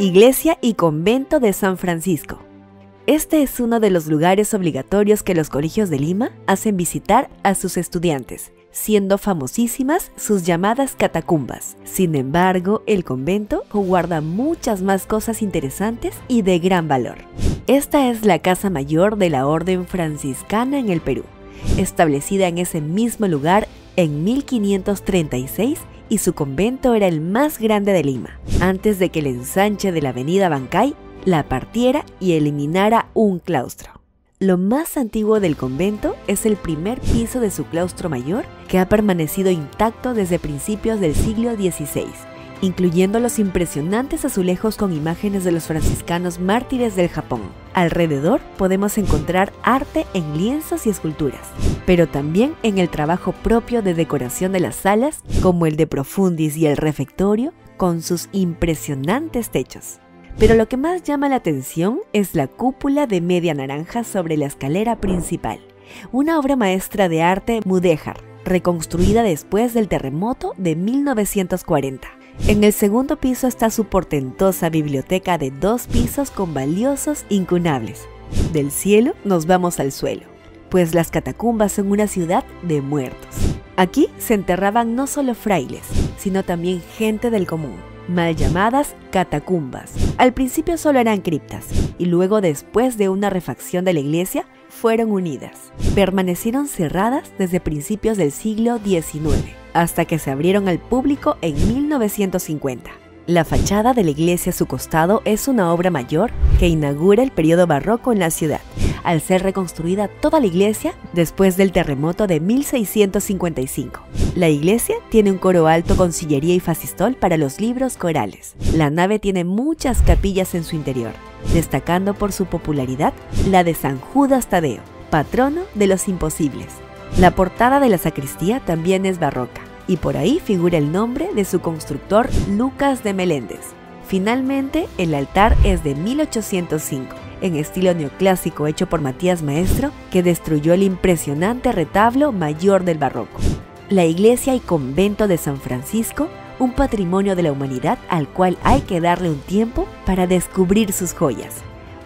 Iglesia y Convento de San Francisco. Este es uno de los lugares obligatorios que los colegios de Lima hacen visitar a sus estudiantes, siendo famosísimas sus llamadas catacumbas. Sin embargo, el convento guarda muchas más cosas interesantes y de gran valor. Esta es la casa mayor de la Orden Franciscana en el Perú, establecida en ese mismo lugar en 1536 y su convento era el más grande de Lima, antes de que el ensanche de la avenida Bancay la partiera y eliminara un claustro. Lo más antiguo del convento es el primer piso de su claustro mayor, que ha permanecido intacto desde principios del siglo XVI incluyendo los impresionantes azulejos con imágenes de los franciscanos mártires del Japón. Alrededor podemos encontrar arte en lienzos y esculturas, pero también en el trabajo propio de decoración de las salas, como el de Profundis y el refectorio, con sus impresionantes techos. Pero lo que más llama la atención es la cúpula de media naranja sobre la escalera principal, una obra maestra de arte mudéjar, reconstruida después del terremoto de 1940 en el segundo piso está su portentosa biblioteca de dos pisos con valiosos incunables. Del cielo nos vamos al suelo, pues las catacumbas son una ciudad de muertos. Aquí se enterraban no solo frailes, sino también gente del común, mal llamadas catacumbas. Al principio solo eran criptas, y luego después de una refacción de la iglesia, fueron unidas. Permanecieron cerradas desde principios del siglo XIX hasta que se abrieron al público en 1950. La fachada de la iglesia a su costado es una obra mayor que inaugura el periodo barroco en la ciudad, al ser reconstruida toda la iglesia después del terremoto de 1655. La iglesia tiene un coro alto con sillería y fascistol para los libros corales. La nave tiene muchas capillas en su interior, destacando por su popularidad la de San Judas Tadeo, patrono de los imposibles. La portada de la sacristía también es barroca y por ahí figura el nombre de su constructor Lucas de Meléndez. Finalmente, el altar es de 1805, en estilo neoclásico hecho por Matías Maestro, que destruyó el impresionante retablo mayor del barroco. La iglesia y convento de San Francisco, un patrimonio de la humanidad al cual hay que darle un tiempo para descubrir sus joyas.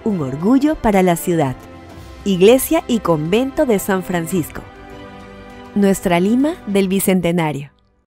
Un orgullo para la ciudad. Iglesia y convento de San Francisco nuestra Lima del Bicentenario.